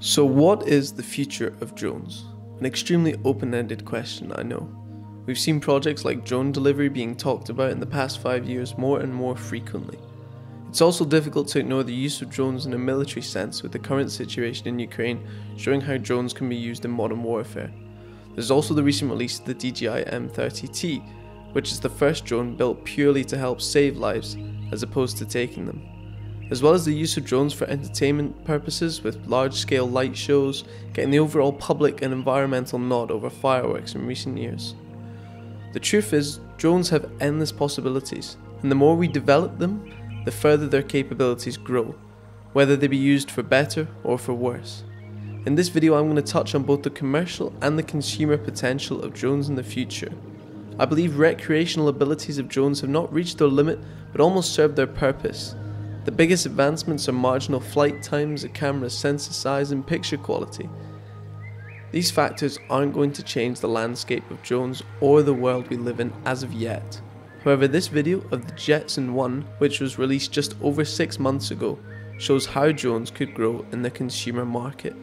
So, what is the future of drones? An extremely open ended question, I know. We've seen projects like drone delivery being talked about in the past five years more and more frequently. It's also difficult to ignore the use of drones in a military sense with the current situation in Ukraine showing how drones can be used in modern warfare. There's also the recent release of the DJI M30T, which is the first drone built purely to help save lives as opposed to taking them. As well as the use of drones for entertainment purposes with large scale light shows, getting the overall public and environmental nod over fireworks in recent years. The truth is, drones have endless possibilities, and the more we develop them, the further their capabilities grow, whether they be used for better or for worse. In this video, I'm going to touch on both the commercial and the consumer potential of drones in the future. I believe recreational abilities of drones have not reached their limit but almost served their purpose. The biggest advancements are marginal flight times, a camera's sensor size, and picture quality. These factors aren't going to change the landscape of drones or the world we live in as of yet. However, this video of the Jetson 1, which was released just over 6 months ago, shows how drones could grow in the consumer market.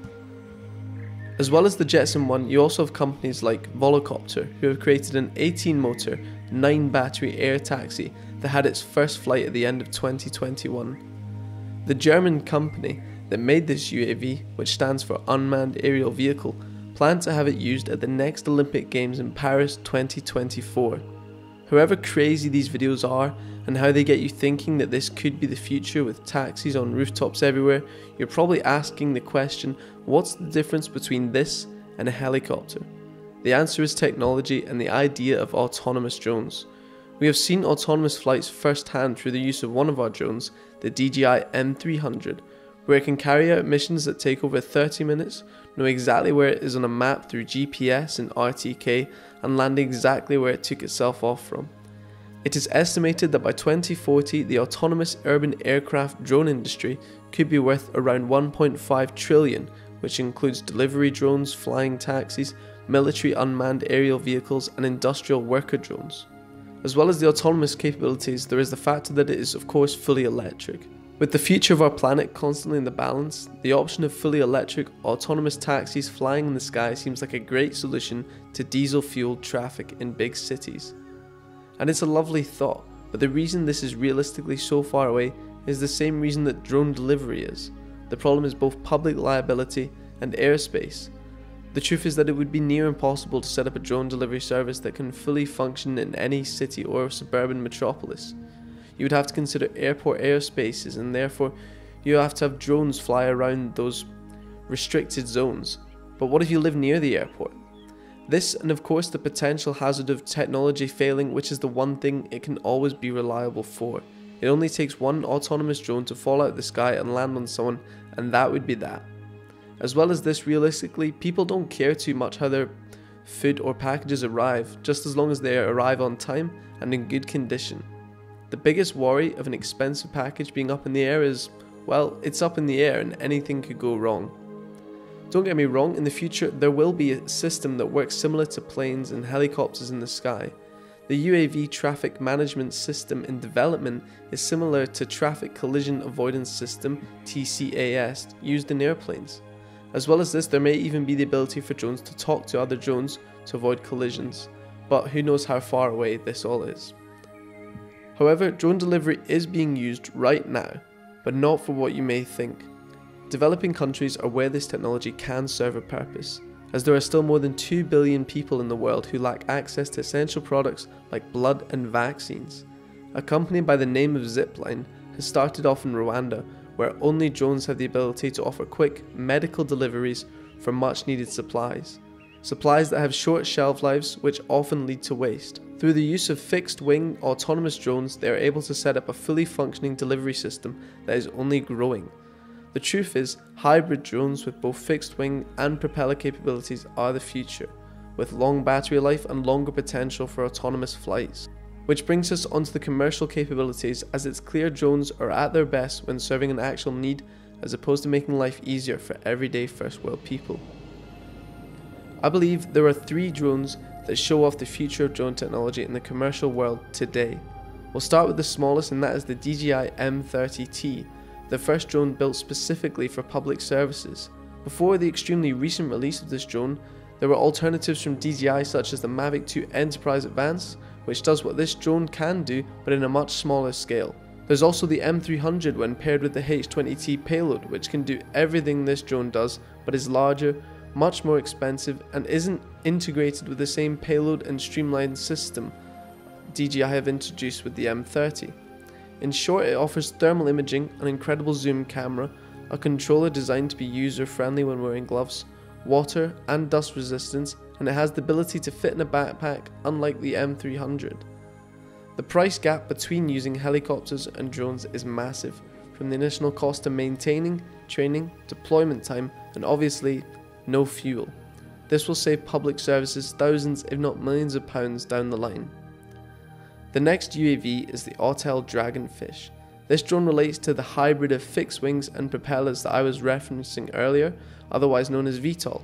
As well as the Jetson 1, you also have companies like Volocopter, who have created an 18 motor, 9 battery air taxi that had its first flight at the end of 2021. The German company that made this UAV, which stands for Unmanned Aerial Vehicle, plan to have it used at the next Olympic Games in Paris 2024. However crazy these videos are and how they get you thinking that this could be the future with taxis on rooftops everywhere, you're probably asking the question what's the difference between this and a helicopter? The answer is technology and the idea of autonomous drones. We have seen autonomous flights firsthand through the use of one of our drones, the DJI M300, where it can carry out missions that take over 30 minutes, know exactly where it is on a map through GPS and RTK, and land exactly where it took itself off from. It is estimated that by 2040, the autonomous urban aircraft drone industry could be worth around 1.5 trillion, which includes delivery drones, flying taxis, military unmanned aerial vehicles, and industrial worker drones. As well as the autonomous capabilities, there is the fact that it is, of course, fully electric. With the future of our planet constantly in the balance, the option of fully electric, autonomous taxis flying in the sky seems like a great solution to diesel fueled traffic in big cities. And it's a lovely thought, but the reason this is realistically so far away is the same reason that drone delivery is. The problem is both public liability and airspace. The truth is that it would be near impossible to set up a drone delivery service that can fully function in any city or suburban metropolis you would have to consider airport airspaces and therefore you have to have drones fly around those restricted zones. But what if you live near the airport? This, and of course, the potential hazard of technology failing, which is the one thing it can always be reliable for. It only takes one autonomous drone to fall out of the sky and land on someone, and that would be that. As well as this, realistically, people don't care too much how their food or packages arrive, just as long as they arrive on time and in good condition. The biggest worry of an expensive package being up in the air is, well, it's up in the air and anything could go wrong. Don't get me wrong, in the future there will be a system that works similar to planes and helicopters in the sky. The UAV traffic management system in development is similar to traffic collision avoidance system TCAS used in airplanes. As well as this, there may even be the ability for drones to talk to other drones to avoid collisions, but who knows how far away this all is. However, drone delivery is being used right now, but not for what you may think. Developing countries are where this technology can serve a purpose, as there are still more than 2 billion people in the world who lack access to essential products like blood and vaccines. A company by the name of Zipline has started off in Rwanda, where only drones have the ability to offer quick medical deliveries for much needed supplies. Supplies that have short shelf lives, which often lead to waste. Through the use of fixed wing autonomous drones, they are able to set up a fully functioning delivery system that is only growing. The truth is, hybrid drones with both fixed wing and propeller capabilities are the future, with long battery life and longer potential for autonomous flights. Which brings us onto the commercial capabilities as it's clear drones are at their best when serving an actual need as opposed to making life easier for everyday first world people. I believe there are three drones that show off the future of drone technology in the commercial world today. We'll start with the smallest, and that is the DJI M30T, the first drone built specifically for public services. Before the extremely recent release of this drone, there were alternatives from DJI such as the Mavic 2 Enterprise Advance, which does what this drone can do but in a much smaller scale. There's also the M300 when paired with the H20T payload, which can do everything this drone does but is larger, much more expensive, and isn't integrated with the same payload and streamlined system DJI have introduced with the M30. In short, it offers thermal imaging, an incredible zoom camera, a controller designed to be user friendly when wearing gloves, water and dust resistance, and it has the ability to fit in a backpack unlike the M300. The price gap between using helicopters and drones is massive, from the initial cost of maintaining, training, deployment time, and obviously, no fuel. This will save public services thousands, if not millions of pounds down the line. The next UAV is the Autel Dragonfish. This drone relates to the hybrid of fixed wings and propellers that I was referencing earlier, otherwise known as VTOL.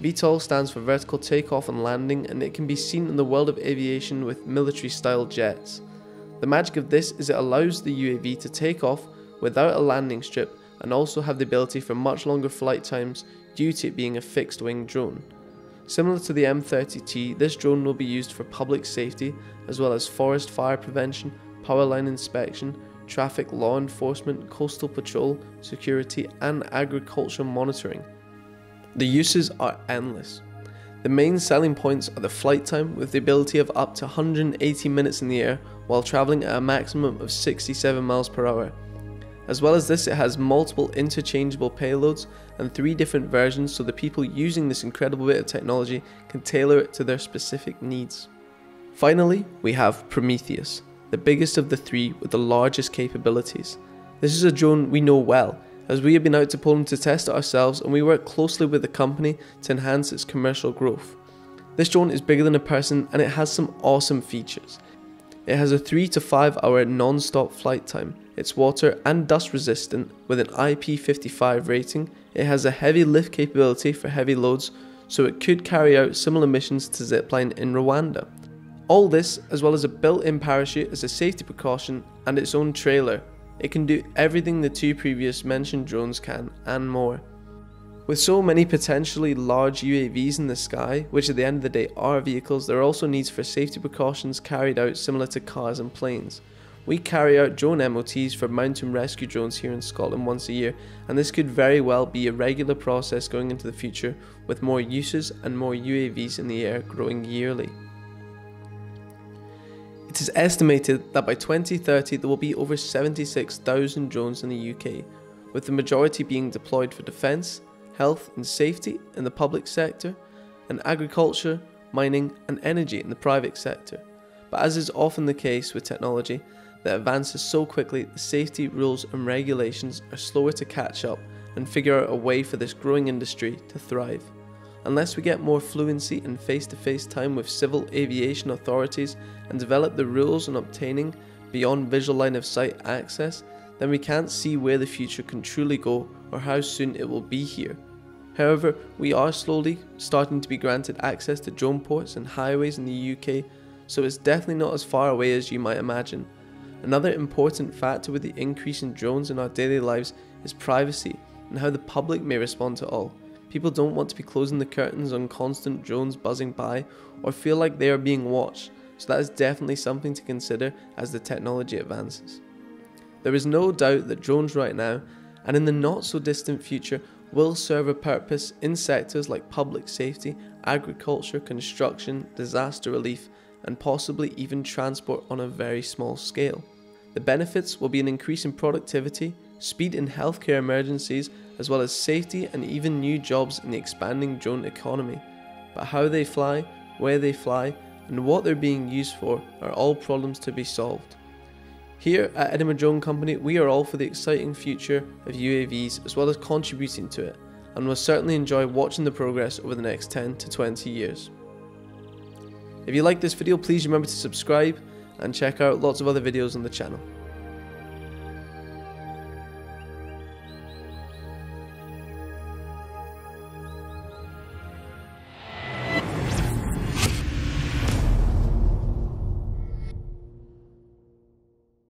VTOL stands for vertical takeoff and landing, and it can be seen in the world of aviation with military style jets. The magic of this is it allows the UAV to take off without a landing strip and also have the ability for much longer flight times due to it being a fixed wing drone. Similar to the M30T, this drone will be used for public safety as well as forest fire prevention, power line inspection, traffic law enforcement, coastal patrol, security, and agriculture monitoring. The uses are endless. The main selling points are the flight time with the ability of up to 180 minutes in the air while traveling at a maximum of 67 miles per hour. As well as this, it has multiple interchangeable payloads and three different versions so the people using this incredible bit of technology can tailor it to their specific needs. Finally, we have Prometheus, the biggest of the three with the largest capabilities. This is a drone we know well as we have been out to Poland to test it ourselves and we work closely with the company to enhance its commercial growth. This drone is bigger than a person and it has some awesome features. It has a 3 to 5 hour non stop flight time, it's water and dust resistant with an IP55 rating, it has a heavy lift capability for heavy loads, so it could carry out similar missions to Zipline in Rwanda. All this, as well as a built in parachute as a safety precaution and its own trailer, it can do everything the two previous mentioned drones can and more. With so many potentially large UAVs in the sky, which at the end of the day are vehicles, there are also needs for safety precautions carried out similar to cars and planes. We carry out drone MOTs for mountain rescue drones here in Scotland once a year, and this could very well be a regular process going into the future, with more uses and more UAVs in the air growing yearly. It is estimated that by 2030 there will be over 76,000 drones in the UK, with the majority being deployed for defence, health and safety in the public sector, and agriculture, mining, and energy in the private sector. But as is often the case with technology that advances so quickly, the safety rules and regulations are slower to catch up and figure out a way for this growing industry to thrive. Unless we get more fluency and face to face time with civil aviation authorities and develop the rules on obtaining beyond visual line of sight access, then we can't see where the future can truly go or how soon it will be here. However, we are slowly starting to be granted access to drone ports and highways in the UK, so it's definitely not as far away as you might imagine. Another important factor with the increase in drones in our daily lives is privacy and how the public may respond to all. People don't want to be closing the curtains on constant drones buzzing by or feel like they are being watched, so that is definitely something to consider as the technology advances. There is no doubt that drones right now, and in the not so distant future, will serve a purpose in sectors like public safety, agriculture, construction, disaster relief, and possibly even transport on a very small scale. The benefits will be an increase in productivity, speed in healthcare emergencies, as well as safety and even new jobs in the expanding drone economy. But how they fly, where they fly, and what they're being used for are all problems to be solved. Here at Edinburgh Drone Company, we are all for the exciting future of UAVs as well as contributing to it, and will certainly enjoy watching the progress over the next 10 to 20 years. If you like this video, please remember to subscribe and check out lots of other videos on the channel.